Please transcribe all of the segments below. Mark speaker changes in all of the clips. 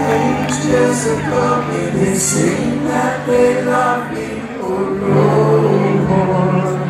Speaker 1: Angels above me, they sing that they love me, oh Lord.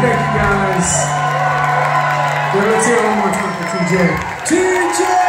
Speaker 1: Thank you guys. Let's hear one more time for TJ. TJ!